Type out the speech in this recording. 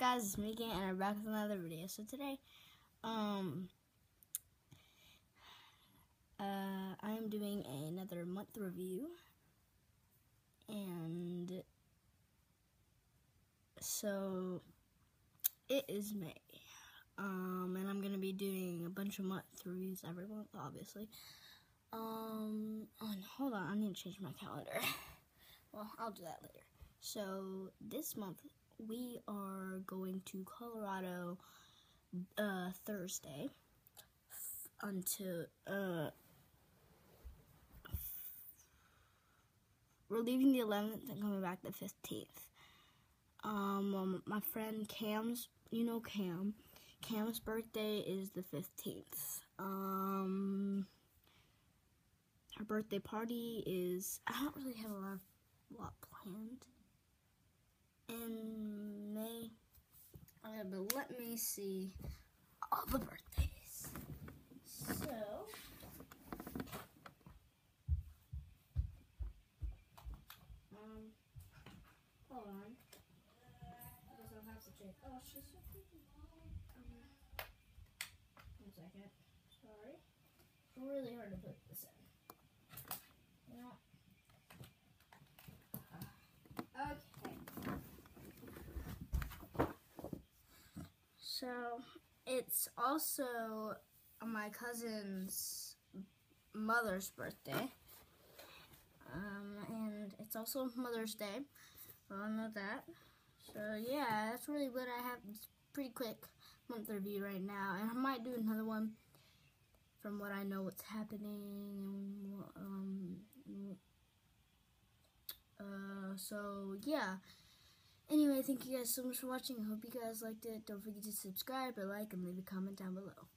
guys? It's me again, and I'm back with another video. So today, um, uh, I am doing another month review, and so it is May, um, and I'm gonna be doing a bunch of month reviews every month, obviously. Um, oh, hold on, I need to change my calendar. well, I'll do that later. So this month we are going to Colorado uh, Thursday until uh, we're leaving the 11th and coming back the 15th. Um, um, my friend Cam's, you know Cam, Cam's birthday is the 15th. Um, her birthday party is, I don't really have a lot, lot planned in May. Okay, but let me see all the birthdays. So, um, hold on. Guess I'll have to check. Oh, she's so pretty. Um, one second. Sorry. Really hard to put this in. You know So it's also my cousin's mother's birthday. Um, and it's also Mother's Day. I know that. So yeah, that's really what I have. It's pretty quick month review right now, and I might do another one from what I know what's happening. Um, uh, so yeah. Anyway, thank you guys so much for watching. I hope you guys liked it. Don't forget to subscribe or like and leave a comment down below.